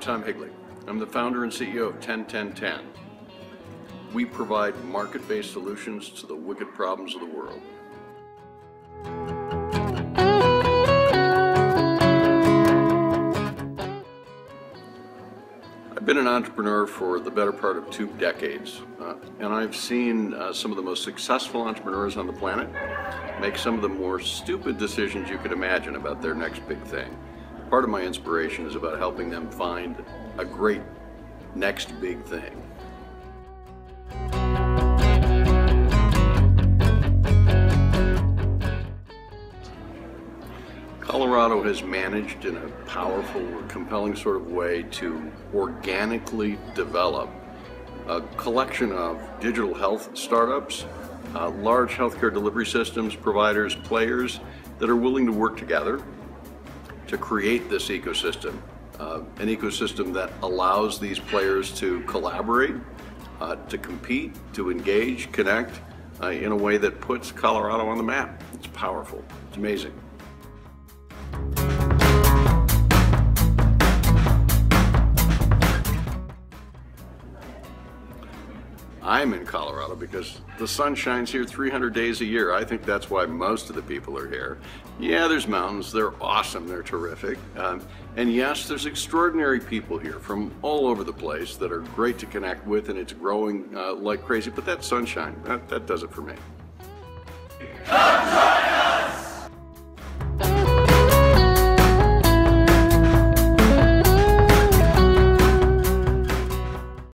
Tom Higley. I'm the founder and CEO of 101010. We provide market-based solutions to the wicked problems of the world. I've been an entrepreneur for the better part of two decades, uh, and I've seen uh, some of the most successful entrepreneurs on the planet make some of the more stupid decisions you could imagine about their next big thing. Part of my inspiration is about helping them find a great next big thing. Colorado has managed in a powerful, compelling sort of way to organically develop a collection of digital health startups, uh, large healthcare delivery systems, providers, players that are willing to work together to create this ecosystem. Uh, an ecosystem that allows these players to collaborate, uh, to compete, to engage, connect uh, in a way that puts Colorado on the map. It's powerful. It's amazing. I'm in Colorado because the sun shines here 300 days a year. I think that's why most of the people are here. Yeah, there's mountains. They're awesome. They're terrific. Um, and yes, there's extraordinary people here from all over the place that are great to connect with, and it's growing uh, like crazy. But that sunshine, that, that does it for me.